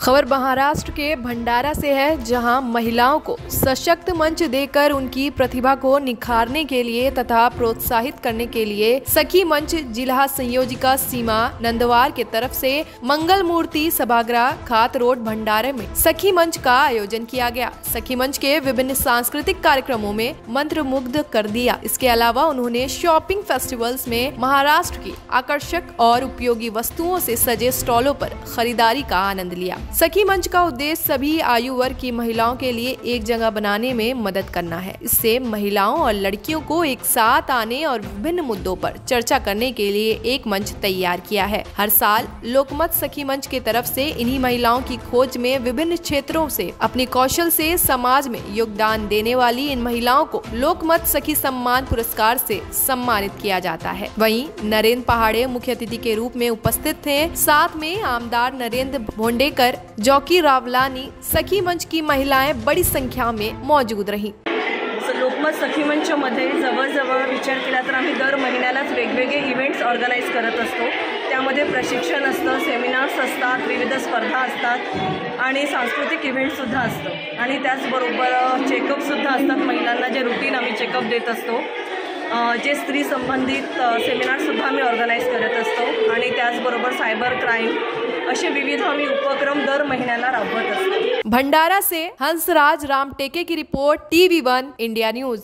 खबर महाराष्ट्र के भंडारा से है, जहाँ महिलाओं को सशक्त मंच देकर उनकी प्रतिभा को निखारने के लिए तथा प्रोत्साहित करने के लिए सखी मंच जिला संयोजिका सीमा नंदवार के तरफ़ से मंगल मूर्ति सभागृह खात रोड भंडारे में सखी मंच का आयोजन किया गया। सखी मंच के विभिन्न सांस्कृतिक कार्यक्रमों में मंत्र मुग्ध कर दिया। इसके अलावा उन्होंने शॉपिंग फेस्टिवल्स में महाराष्ट्र की आकर्षक और उपयोगी वस्तुओं से सजे स्टॉलों पर खरीदारी का आनंद लिया। सखी मंच का उद्देश्य सभी आयु वर्ग की महिलाओं के लिए एक जगह बनाने में मदद करना है। इससे महिलाओं और लड़कियों को एक साथ आने और विभिन्न मुद्दों पर चर्चा करने के लिए एक मंच तैयार किया है। हर साल लोकमत सखी मंच के तरफ़ से इन्हीं महिलाओं की खोज में विभिन्न क्षेत्रों से अपने कौशल से समाज में योगदान देने वाली इन महिलाओं को लोकमत सखी सम्मान पुरस्कार से सम्मानित किया जाता है। वहीं नरेंद्र पहाड़े मुख्य अतिथि के रूप में उपस्थित थे। साथ में आमदार नरेंद्र भोंडेकर जॉकी रावलानी सखी मंच की महिलाएं बड़ी संख्या में मौजूद रहीं। स- लोकमत सखी मंचमध्ये जवळजवळ विचार केला तर आम्ही दर महिन्यालाच वेगवेगळे इव्हेंट्स ऑर्गनाईज करत असतो. त्यामध्ये प्रशिक्षण असतं सेमिनार्स असतात विविध स्पर्धा असतात आणि सांस्कृतिक इव्हेंटसुद्धा असतं. आणि त्याचबरोबर चेकअपसुद्धा असतात. महिलांना जे रुटीन आम्ही चेकअप देत असतो. जे स्त्री संबंधित सेमिनारसुद्धा आम्ही ऑर्गनाईज करत असतो. आणि त्याचबरोबर सायबर क्राईम असे विविध आम्ही उपक्रम दर महिन्याला राबवत भंडारा से हंसराज राम टेके की report TV one, India news.